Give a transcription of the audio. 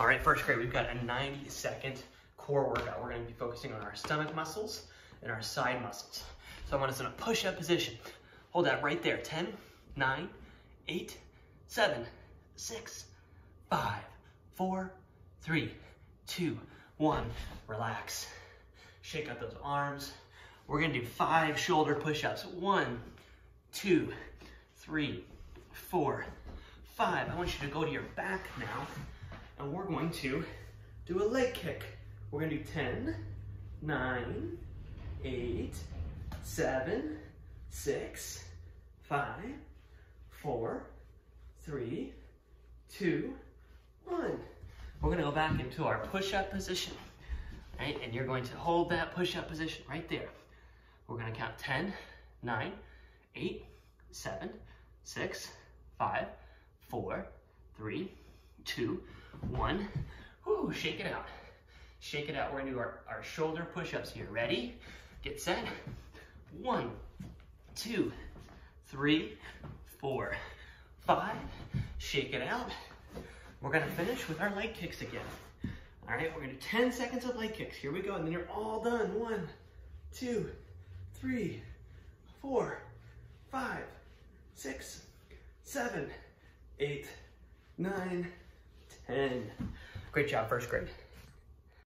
All right, first grade, we've got a 90 second core workout. We're gonna be focusing on our stomach muscles and our side muscles. So I want us in a push-up position. Hold that right there. 10, 9, 8, 7, 6, 5, 4, 3, 2, 1. Relax. Shake out those arms. We're gonna do five shoulder push-ups. One, two, three, four, five. I want you to go to your back now and we're going to do a leg kick. We're gonna do 10, 9, 8, 7, 6, 5, 4, 3, 2, 1. We're gonna go back into our push-up position, right? And you're going to hold that push-up position right there. We're gonna count 10, 9, 8, 7, 6, 5, 4, 3, 2, one. Whoo, shake it out. Shake it out. We're gonna do our, our shoulder push-ups here. Ready? Get set. One, two, three, four, five. Shake it out. We're gonna finish with our leg kicks again. All right, we're gonna do 10 seconds of leg kicks. Here we go, and then you're all done. One, two, three, four, five, six, seven, eight, nine, 10. Great job, first grade.